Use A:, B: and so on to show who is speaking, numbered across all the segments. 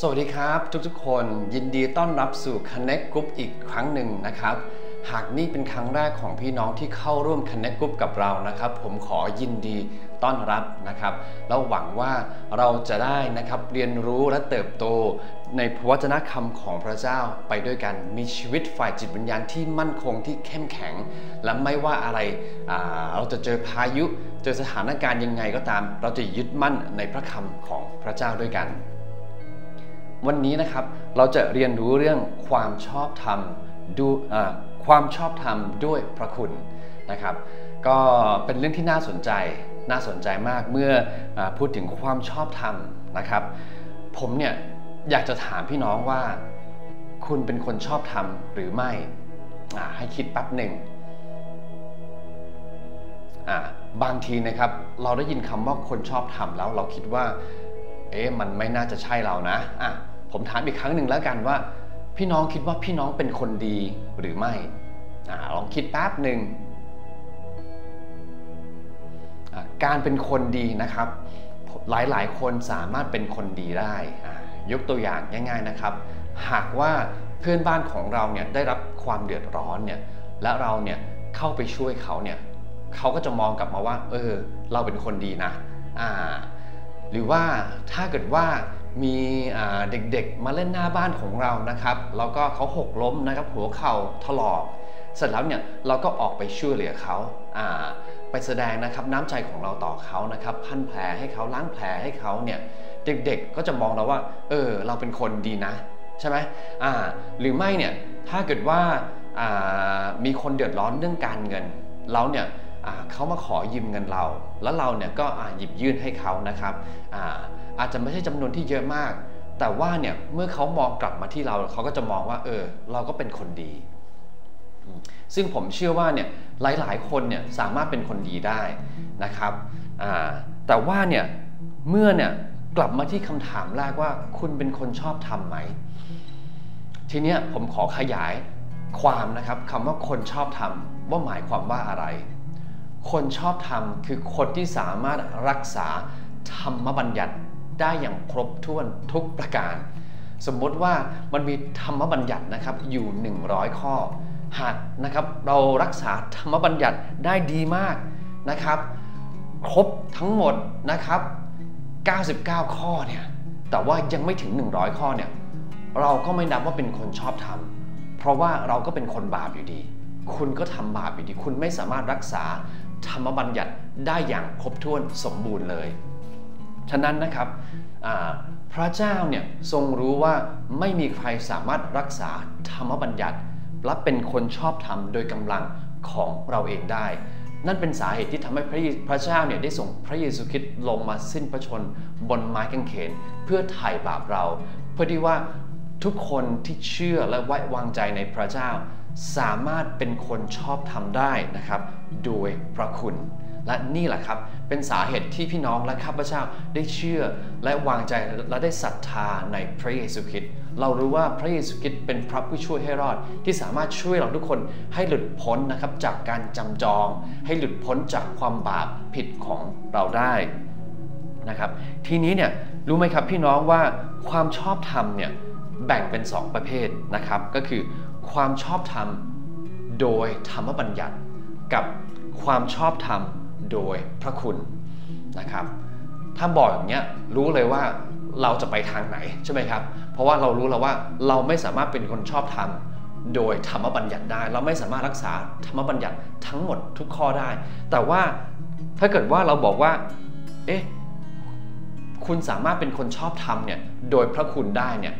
A: สวัสดีครับ ทุกๆ คนยินดีต้อนรับสู่ Connect Group อีกครั้งหนึ่งนะครับ หากนี่เป็นครั้งแรกของพี่น้องที่เข้าร่วม Connect Group กับเรานะครับ ผมขอยินดีต้อนรับนะครับแล้วหวังว่าเราจะได้นะครับเรียนรู้และเติบโตในพระวจนะคำของพระเจ้าไปด้วยกันมีชีวิตฝ่ายจิตวิญญาณที่มั่นคงที่เข้มแข็ง และไม่ว่าอะไรเราจะเจอพายุ เจอสถานการณ์ยังไงก็ตาม เราจะยึดมั่นในพระคำของพระเจ้าด้วยกัน วันนี้นะครับเราจะเรียนรู้เรื่องความชอบธรรมดูความชอบธรรมด้วยพระคุณนะครับ ก็เป็นเรื่องที่น่าสนใจน่าสนใจมากเมื่ออพูดถึงความชอบธรรมนะครับ ผมเนี่ยอยากจะถามพี่น้องว่า คุณเป็นคนชอบธรรมหรือไม่ให้คิดแป๊บหนึ่งบางทีนะครับเราได้ยินคำว่าคนชอบธรรมแล้วเราคิดว่า เอ๊ะมันไม่น่าจะใช่เรานะอะผมถามอีกครั้งหนึ่งแล้วกันว่า พี่น้องคิดว่าพี่น้องเป็นคนดีหรือไม่อลองคิดแป๊บหนึ่งการเป็นคนดีนะครับ หลายๆ คนสามารถเป็นคนดีได้ยกตัวอย่างง่าย ๆนะครับ หากว่าเพื่อนบ้านของเราเนี่ยได้รับความเดือดร้อนเนี่ยและเราเนี่ยเข้าไปช่วยเขาเนี่ยเขาก็จะมองกลับมาว่า เออ เราเป็นคนดีนะอ่า หรือว่าถ้าเกิดว่ามีเด็กๆมาเล่นหน้าบ้านของเรานะครับ แล้วก็เขาหกล้มนะครับหัวเข่าถลอก เสร็จแล้วเนี่ยเราก็ออกไปช่วยเหลือเขาไปแสดงนะครับน้ำใจของเราต่อเขานะครับ พันแผลให้เขาล้างแผลให้เขาเนี่ยเด็กๆก็จะมองเราว่า เออ เราเป็นคนดีนะ ใช่ไหมอ่า หรือไม่เนี่ยถ้าเกิดว่ามีคนเดือดร้อนเรื่องการเงินเราเนี่ย เขามาขอยืมเงินเรา แล้วเราเนี่ยก็หยิบยื่นให้เขานะครับอาอาจจะไม่ใช่จำนวนที่เยอะมาก แต่ว่าเนี่ยเมื่อเขามองกลับมาที่เราเขาก็จะมองว่าเออเราก็เป็นคนดี ซึ่งผมเชื่อว่าเนี่ยหลายๆ คนเนี่ยสามารถเป็นคนดีได้นะครับแต่ว่าเนี่ยเมื่อเนี่ยกลับมาที่คำถามแรกว่าคุณเป็นคนชอบทำไหม ทีเนี้ยผมขอขยายความนะครับคำว่าคนชอบทำว่าหมายความว่าอะไร คนชอบธรรมคือคนที่สามารถรักษาธรรมบัญญัติได้อย่างครบถ้วนทุกประการ สมมติว่ามันมีธรรมบัญญัตินะครับอยู่ 100 ข้อ หากนะครับเรารักษาธรรมบัญญัติได้ดีมากนะครับ ครบทั้งหมดนะครับ 99 ข้อเนี่ยแต่ว่ายังไม่ถึง 100 ข้อเนี่ยเราก็ไม่นับว่าเป็นคนชอบธรรมเพราะว่าเราก็เป็นคนบาปอยู่ดี คุณก็ทำบาปอยู่ดี คุณไม่สามารถรักษา ธรรมบัญญัติได้อย่างครบถ้วนสมบูรณ์เลย ฉะนั้นนะครับพระเจ้าเนี่ยทรงรู้ว่าไม่มีใครสามารถรักษาธรรมบัญญัติและเป็นคนชอบธรรมโดยกำลังของเราเองได้ นั่นเป็นสาเหตุที่ทำให้พระพระเจ้าเนี่ยได้ส่งพระเยซูคริสต์ลงมาสิ้นพระชนบนไม้กางเขน เพื่อไถ่บาปเรา เพื่อที่ว่าทุกคนที่เชื่อและไว้วางใจในพระเจ้า สามารถเป็นคนชอบทำได้นะครับ โดยพระคุณ และนี่แหละครับ เป็นสาเหตุที่พี่น้องและข้าพเจ้าได้เชื่อและวางใจและได้ศรัทธาในพระเยซูคริสต์เรารู้ว่าพระเยซูคริสต์เป็นพระผู้ช่วยให้รอด ที่สามารถช่วยเราทุกคนให้หลุดพ้นนะครับจากการจำจอง ให้หลุดพ้นจากความบาปผิดของเราได้นะครับ ทีนี้เนี่ยรู้ไหมครับพี่น้องว่าความชอบธรรมเนี่ยแบ่งเป็น 2 ประเภทนะครับ ก็คือความชอบธรรมโดยธรรมบัญญัติ กับความชอบธรรมโดยพระคุณนะครับ ถ้าบอกอย่างเงี้ยรู้เลยว่าเราจะไปทางไหนใช่ไหมครับ เพราะว่าเรารู้แล้วว่าเราไม่สามารถเป็นคนชอบธรรมโดยธรรมบัญญัติได้ เราไม่สามารถรักษาธรรมบัญญัติทั้งหมดทุกข้อได้ แต่ว่าถ้าเกิดว่าเราบอกว่า เอ๊ะ คุณสามารถเป็นคนชอบธรรมเนี่ย โดยพระคุณได้เนี่ย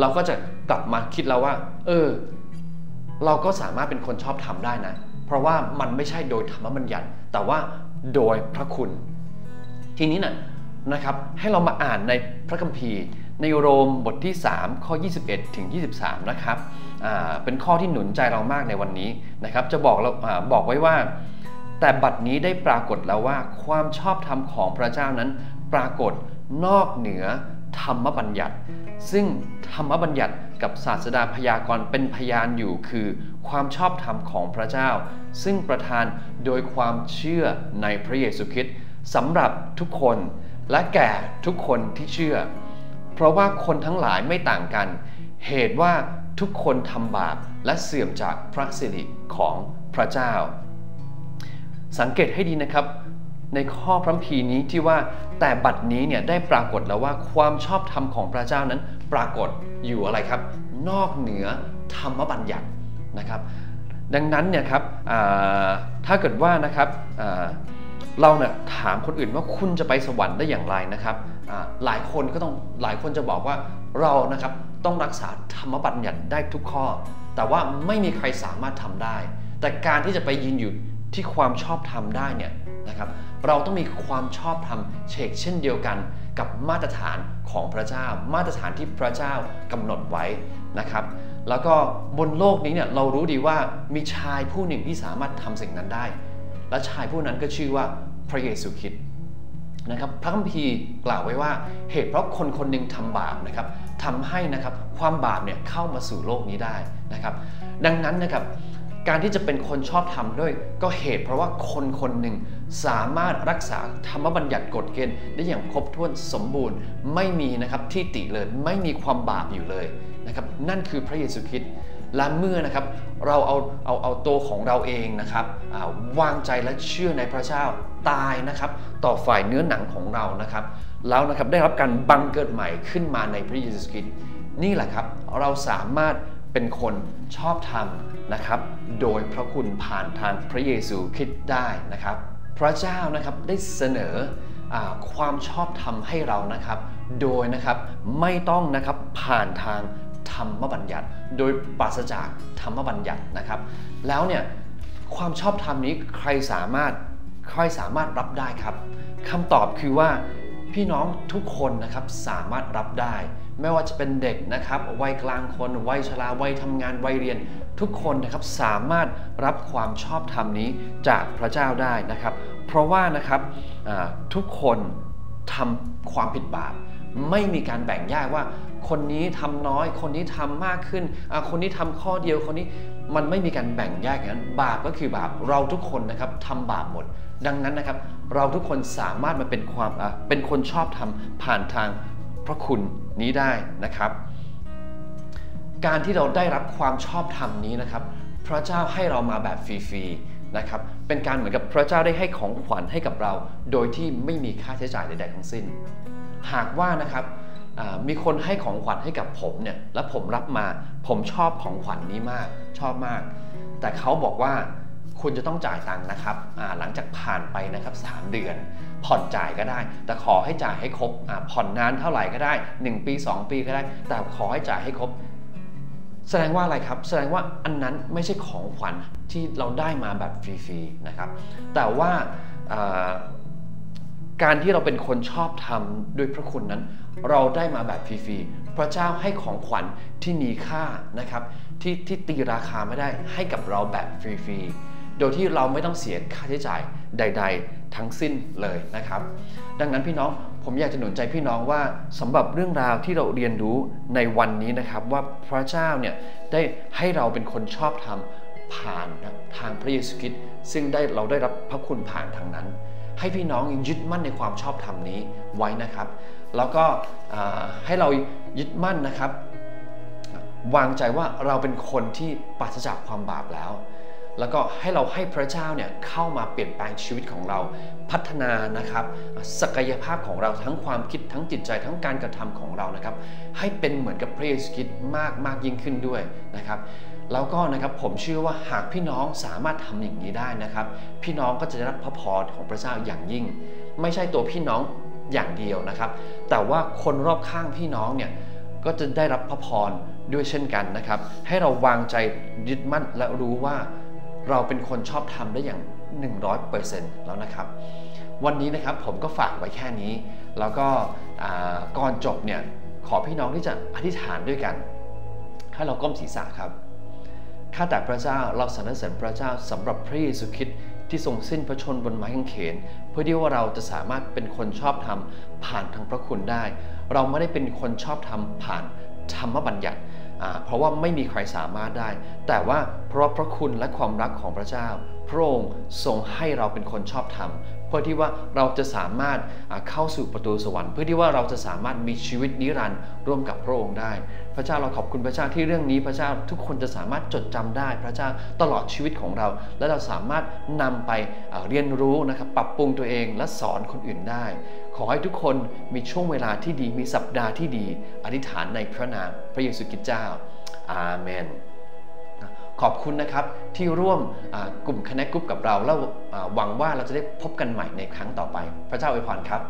A: เราก็จะกลับมาคิดแล้วว่า เออ เราก็สามารถเป็นคนชอบทำได้นะ ราะว่ามันไม่ใช่โดยธรรมบัญญัติ แต่ว่าโดยพระคุณ ทีนี้นะนะครับให้เรามาอ่านในพระคัมภีร์ ในโรมบทที่ 3 ข้อ 21 ถึง 23 นะครับเป็นข้อที่หนุนใจเรามากในวันนี้นะครับจะบอกเราบอกไว้ว่า แต่บัดนี้ได้ปรากฏแล้วว่าความชอบธรรมของพระเจ้านั้นปรากฏนอกเหนือธรรมบัญญัติ ซึ่งธรรมบัญญัติกับศาสดาพยากรณ์เป็นพยานอยู่คือ ความชอบธรรมของพระเจ้า ซึ่งประทานโดยความเชื่อในพระเยซูคริสต์สำหรับทุกคนและแก่ทุกคนที่เชื่อ เพราะว่าคนทั้งหลายไม่ต่างกัน เหตุว่าทุกคนทำบาปและเสื่อมจากพระสิริของพระเจ้า สังเกตให้ดีนะครับ ในข้อพระพีนี้ที่ว่าแต่บัดนี้เนี่ยได้ปรากฏแล้วว่าความชอบธรรมของพระเจ้านั้นปรากฏอยู่อะไรครับ นอกเหนือธรรมบัญญัติ นะครับ ดังนั้นเนี่ยครับถ้าเกิดว่านะครับเราเนี่ยถามคนอื่นว่าคุณจะไปสวรรค์ได้อย่างไรนะครับหลายคนก็ต้องหลายคนจะบอกว่าเรานะครับต้องรักษาธรรมบัญญัติได้ทุกข้อ แต่ว่าไม่มีใครสามารถทำได้ แต่การที่จะไปยืนอยู่ที่ความชอบธรรมได้เนี่ยนะครับ เราต้องมีความชอบธรรมเชกเช่นเดียวกัน กับมาตรฐานของพระเจ้า มาตรฐานที่พระเจ้ากำหนดไว้นะครับ แล้วก็บนโลกนี้เนี่ยเรารู้ดีว่ามีชายผู้หนึ่งที่สามารถทำสิ่งนั้นได้ และชายผู้นั้นก็ชื่อว่าพระเยซูคริสต์นะครับพระคัมภีร์กล่าวไว้ว่าเหตุเพราะคนคนหนึ่งทำบาปนะครับทำให้นะครับความบาปเนี่ยเข้ามาสู่โลกนี้ได้นะครับ ดังนั้นนะครับการที่จะเป็นคนชอบธรรมด้วย ก็เหตุเพราะว่าคนคนหนึ่งสามารถรักษาธรรมบัญญัติกฎเกณฑ์ได้อย่างครบถ้วนสมบูรณ์ ไม่มีนะครับที่ติเลยไม่มีความบาปอยู่เลย นะครับนั่นคือพระเยซูคริสต์และเมื่อนะครับเราเอาเอาเอาตัวของเราเองนะครับวางใจและเชื่อในพระเจ้าตายนะครับ ต่อฝ่ายเนื้อหนังของเรานะครับ แล้วนะครับได้รับการบังเกิดใหม่ขึ้นมาในพระเยซูคริสต์นี่แหละครับเราสามารถเป็นคนชอบธรรมนะครับ โดยพระคุณผ่านทางพระเยซูคริสต์ได้นะครับ พระเจ้านะครับได้เสนออความชอบธรรมให้เรานะครับ โดยนะครับไม่ต้องนะครับผ่านทาง ธรรมบัญญัติ โดยปราศจากธรรมบัญญัตินะครับ แล้วเนี่ยความชอบธรรมนี้ใครสามารถใครสามารถรับได้ครับคำตอบคือว่าพี่น้องทุกคนนะครับสามารถรับได้ ไม่ว่าจะเป็นเด็กนะครับวัยกลางคนวัยชราวัยทำงานวัยเรียน ทุกคนนะครับสามารถรับความชอบธรรมนี้จากพระเจ้าได้นะครับ เพราะว่านะครับทุกคนทำความผิดบาปไม่มีการแบ่งแยกว่า คนนี้ทำน้อย คนนี้ทำมากขึ้น คนนี้ทำข้อเดียวคนนี้มันไม่มีการแบ่งแยกอย่างนั้น บาปก็คือบาปเราทุกคนนะครับทำบาปหมด ดังนั้นนะครับ เราทุกคนสามารถมาเป็นความเป็นคนชอบทำผ่านทางพระคุณนี้ได้นะครับ การที่เราได้รับความชอบธรรมนี้นะครับ พระเจ้าให้เรามาแบบฟรีๆนะครับ เป็นการเหมือนกับพระเจ้าได้ให้ของขวัญให้กับเรา โดยที่ไม่มีค่าใช้จ่ายใดๆทั้งสิ้น หากว่านะครับ มีคนให้ของขวัญให้กับผมเนี่ยแล้วผมรับมาผมชอบของขวัญนนี้มากชอบมาก แต่เขาบอกว่าคุณจะต้องจ่ายตังค์นะครับหลังจากผ่านไปนะครับ 3 เดือน ผ่อนจ่ายก็ได้ แต่ขอให้จ่ายให้ครบผ่อนนานเท่าไหร่ก็ได้ 1 ปี 2 ปีก็ได้ แต่ขอให้จ่ายให้ครบ แสดงว่าอะไรครับ แสดงว่าอันนั้นไม่ใช่ของขวัญที่เราได้มาแบบฟรีๆนะครับ แต่ว่าการที่เราเป็นคนชอบทำด้วยพระคุณนั้น เราได้มาแบบฟรีๆ พระเจ้าให้ของขวัญที่มีค่านะครับที่ที่ตีราคาไม่ได้ให้กับเราแบบฟรีๆ โดยที่เราไม่ต้องเสียค่าใช้จ่ายใด ๆ ทั้งสิ้นเลยนะครับ ดังนั้นพี่น้องผมอยากจะหนุนใจพี่น้องว่าสำหรับเรื่องราวที่เราเรียนรู้ในวันนี้นะครับว่าพระเจ้าเนี่ยได้ให้เราเป็นคนชอบธรรมผ่านทางพระเยซูคริสต์ซึ่งได้เราได้รับพระคุณผ่านทางนั้น ให้พี่น้องยึดมั่นในความชอบธรรมนี้ไว้นะครับ แล้วก็ให้เรายึดมั่นนะครับ วางใจว่าเราเป็นคนที่ปราศจากความบาปแล้ว แล้วก็ให้เราให้พระเจ้าเนี่ยเข้ามาเปลี่ยนแปลงชีวิตของเราพัฒนานะครับศักยภาพของเราทั้งความคิดทั้งจิตใจทั้งการกระทำของเรานะครับ ให้เป็นเหมือนกับพระเยซูคริสต์มากมากยิ่งขึ้นด้วยนะครับแล้วก็นะครับผมเชื่อว่าหากพี่น้องสามารถทำอย่างนี้ได้นะครับ พี่น้องก็จะได้รับพระพรของพระเจ้าอย่างยิ่ง ไม่ใช่ตัวพี่น้อง อย่างเดียวนะครับ แต่ว่าคนรอบข้างพี่น้องเนี่ยก็จะได้รับพระพรด้วยเช่นกันนะครับ ให้เราวางใจยึดมั่นและรู้ว่าเราเป็นคนชอบทำได้อย่าง 100%แล้วนะครับ วันนี้นะครับผมก็ฝากไว้แค่นี้ แล้วก็ก่อนจบเนี่ยขอพี่น้องที่จะอธิษฐานด้วยกันให้เราก้มศีรษะครับข้าแต่พระเจ้าเราสรรเสริญพระเจ้าสำหรับพระเยซูคริสต์ ที่ทรงสิ้นพระชนบนไม้กางเขน เพื่อที่ว่าเราจะสามารถเป็นคนชอบธรรมผ่านทางพระคุณได้ เราไม่ได้เป็นคนชอบธรรมผ่านธรรมบัญญัติเพราะว่าไม่มีใครสามารถได้ แต่ว่าเพราะพระคุณและความรักของพระเจ้า พระองค์ทรงให้เราเป็นคนชอบธรรมเพื่อที่ว่าเราจะสามารถเข้าสู่ประตูสวรรค์ เพื่อที่ว่าเราจะสามารถมีชีวิตนิรันดร์ร่วมกับพระองค์ได้ พระเจ้าเราขอบคุณพระเจ้าที่เรื่องนี้พระเจ้าทุกคนจะสามารถจดจำได้ พระเจ้าตลอดชีวิตของเรา และเราสามารถนำไปเรียนรู้นะครับปรับปรุงตัวเองและสอนคนอื่นได้ ขอให้ทุกคนมีช่วงเวลาที่ดีมีสัปดาห์ที่ดี อธิษฐานในพระนามพระเยซูคริสต์เจ้าอาเมน ขอบคุณนะครับที่ร่วมกลุ่ม Connect Group กับเรา แล้วหวังว่าเราจะได้พบกันใหม่ในครั้งต่อไป พระเจ้าอวยพรครับ